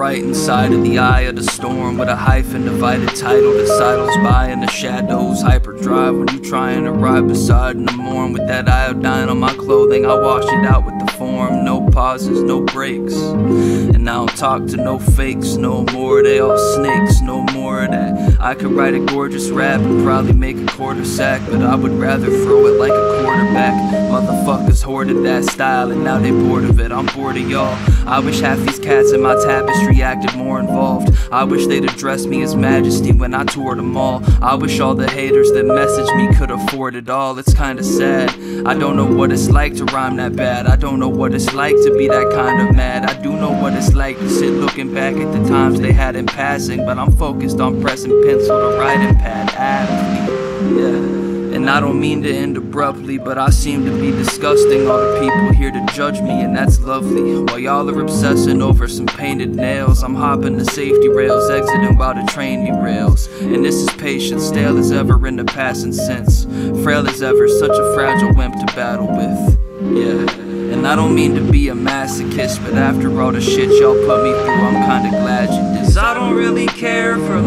right inside of the eye of the storm With a hyphen divided title that sidles by in the shadows Hyperdrive when you trying to ride beside in the morn With that iodine on my clothing, I wash it out with the form. No pauses, no breaks. And I don't talk to no fakes no more. They all snakes, no more of that I could write a gorgeous rap and probably make a quarter sack But I would rather throw it like a quarterback. Motherfuckers hoarded that style and now they bored of it. I'm bored of y'all. I wish half these cats in my tapestry acted more involved. I wish they'd address me as majesty when I toured them all. I wish all the haters that messaged me could afford it all. It's kinda sad. I don't know what it's like to rhyme that bad. I don't know what it's like to be that kind of mad. I do know what it's like to sit looking back at the times they had in passing But I'm focused on pressing pencil to pad aptly Yeah and I don't mean to end abruptly, but I seem to be disgusting all the people here to judge me, and that's lovely. While y'all are obsessing over some painted nails, I'm hopping the safety rails, exiting while the train derails. And this is patience, stale as ever in the passing sense. Frail as ever, such a fragile wimp to battle with. Yeah. And I don't mean to be a masochist, but after all the shit y'all put me through, I'm kinda glad you did. I don't really care for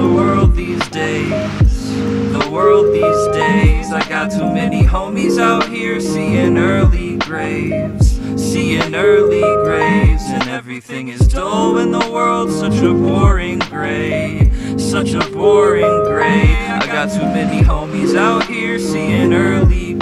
these days. The world these days. I got too many homies out here seeing early graves. Seeing early graves, and everything is dull in the world. Such a boring gray. Such a boring gray. I got too many homies out here seeing early